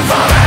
Never